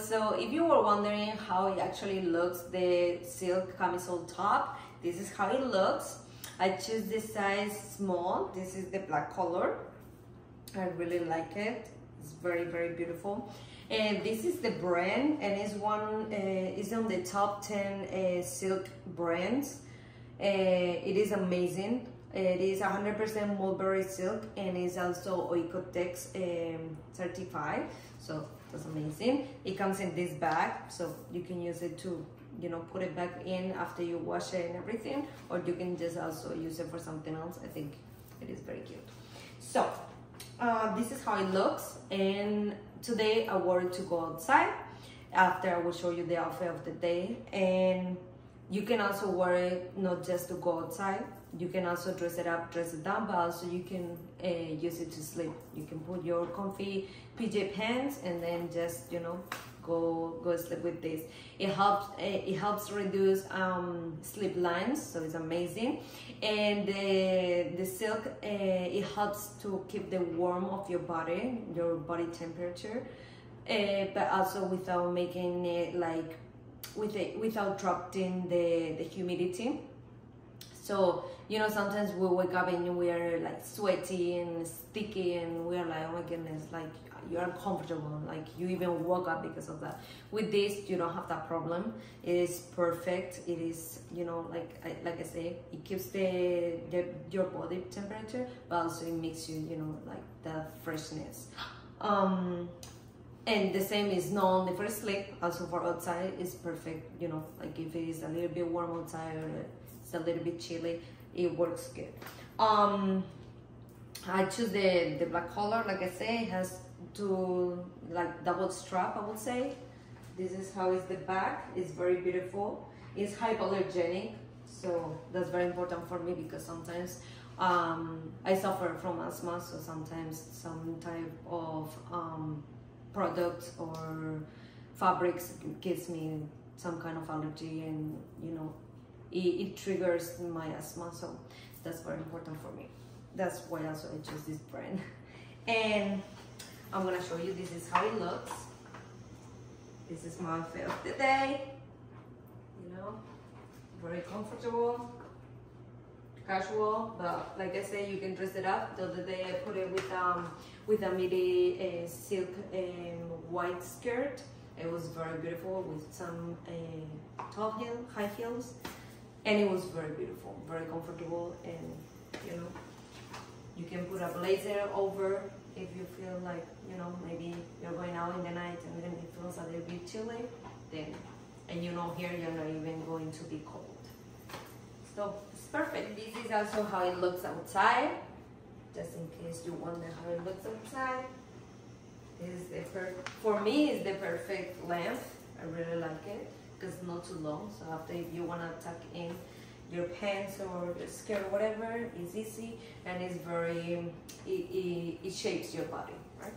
so if you were wondering how it actually looks the silk camisole top this is how it looks. I choose this size small. This is the black color. I really like it. It's very very beautiful. And this is the brand and it's one uh, is on the top 10 uh, silk brands. Uh, it is amazing it is 100% mulberry silk and is also Oeko-Tex um, certified so that's amazing. It comes in this bag so you can use it to you know put it back in after you wash it and everything or you can just also use it for something else. I think it is very cute. So uh, this is how it looks and today i wore it to go outside. After i will show you the outfit of the day and you can also wear it not just to go outside you can also dress it up dress it down but also you can uh, use it to sleep. You can put your comfy pj pants and then just you know go go sleep with this. It helps it helps reduce um, sleep lines so it's amazing. And the, the silk uh, it helps to keep the warm of your body your body temperature uh, but also without making it like with it without dropping the the humidity so you know sometimes we wake up and we are like sweaty and sticky and we are like oh my goodness like you're uncomfortable like you even woke up because of that. With this you don't have that problem. It is perfect. It is you know like I, like i say it keeps the, the your body temperature but also it makes you you know like the freshness. Um and the same is not only for sleep also for outside is perfect you know like if it is a little bit warm outside or it's a little bit chilly it works good. Um I choose the, the black color, like I say, it has to like double strap I would say. This is how is the back it's very beautiful. It's hypoallergenic so that's very important for me because sometimes um, I suffer from asthma so sometimes some type of um, products or fabrics gives me some kind of allergy and you know it, it triggers my asthma so that's very important for me that's why also I choose this brand and I'm gonna show you this is how it looks. This is my outfit of the day. You know, very comfortable, casual, but like I said, you can dress it up. The other day I put it with um with a midi uh, silk um, white skirt. It was very beautiful with some uh, tall heel, high heels, and it was very beautiful, very comfortable, and you know, you can put a blazer over if you feel like, you know, maybe you're going out in the night and then it feels a little bit chilly, then, and you know here you're not even going to be cold. So it's perfect. This is also how it looks outside, just in case you wonder how it looks outside. This is the for me it's the perfect length. I really like it it's not too long. So after you want to tuck in your pants or your skirt whatever it's easy and it's very it, it, it shapes your body right